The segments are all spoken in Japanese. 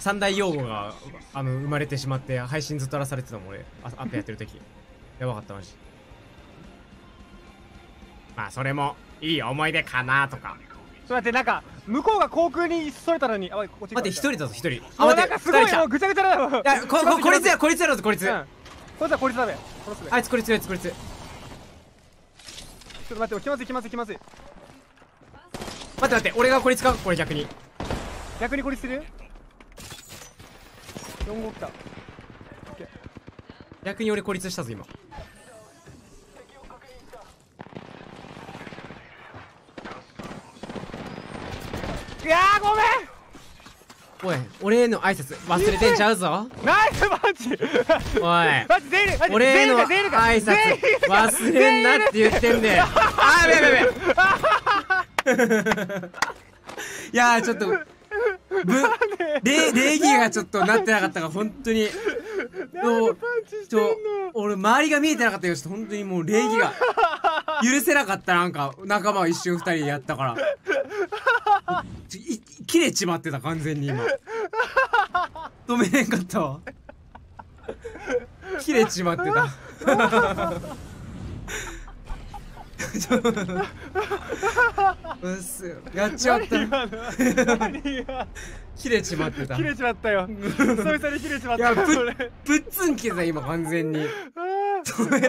三大用語があの生まれてしまって配信ずっと荒らされてたもん俺あアップやってる時。やばかったマジ。まあそれもいい思い出かなとか。ちょっと待ってなんか向こうが航空にそれたのにあこっち待って一人だぞ一人。あなん待ってかすごいもう。二人来ぐちゃぐちゃだよ。たいやこここいつ。やこいつやろぞこいつ、うん。こいつはこいつだべ。殺すべ。あいつこいつあいつこいつちょっと待って気まずい気まずい気まずい。待って待って俺がこいつかこれ逆に。逆にこれする？4号来た逆に俺孤立したぞ今。いやーごめおい俺への挨拶忘れてんちゃうぞ。んナイスマジ。おい。マジ全員マジ俺への挨拶忘れんなって言ってんだよ。あーやべやべやべ。いやーちょっとぶ礼礼儀がちょっとなってなかったから本当に。なんでパンチしてんの？ちょ俺周りが見えてなかったけどちょっと本当にもう礼儀が 許せなかったなんか仲間を一瞬二人でやったから。切れちまってた完全に今。止めれんかったわ。切れちまってた うっすやっちまった。切れちまってた。切れちまったよ。久々に切れちまった。いやぶっつん切れた今完全に。止め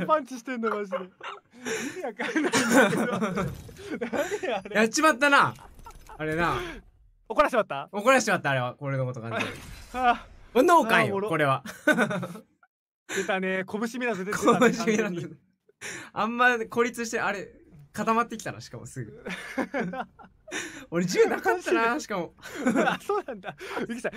れパンチしてんのマジで。やっちまったな。あれな。怒らしまった？怒らしちまったあれは。これのこと完全に。あ農家あーおもろ。よこれは。ー出たね。拳見なず出てたねあんま孤立してあれ固まってきたなしかもすぐ。俺銃なかったなしかも。そうなんだ。びっくりした